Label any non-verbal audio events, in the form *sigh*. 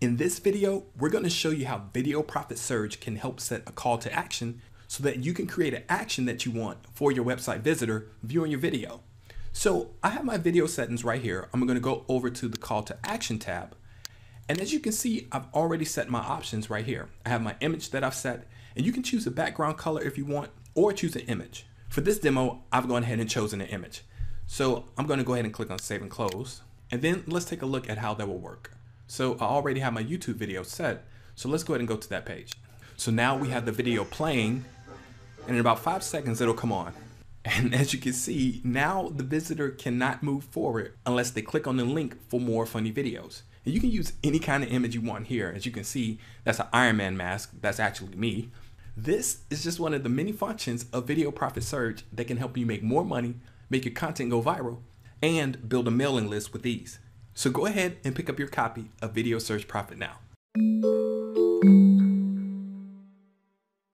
In this video, we're going to show you how Video Profit Surge can help set a call to action so that you can create an action that you want for your website visitor viewing your video. So I have my video settings right here. I'm going to go over to the call to action tab. And as you can see, I've already set my options right here. I have my image that I've set and you can choose a background color if you want or choose an image. For this demo, I've gone ahead and chosen an image. So I'm going to go ahead and click on save and close. And then let's take a look at how that will work. So I already have my YouTube video set. So let's go ahead and go to that page. So now we have the video playing and in about five seconds it'll come on. And *laughs* as you can see, now the visitor cannot move forward unless they click on the link for more funny videos. And you can use any kind of image you want here. As you can see, that's an Iron Man mask. That's actually me. This is just one of the many functions of Video Profit Surge that can help you make more money, make your content go viral, and build a mailing list with ease. So go ahead and pick up your copy of Video Search Profit now.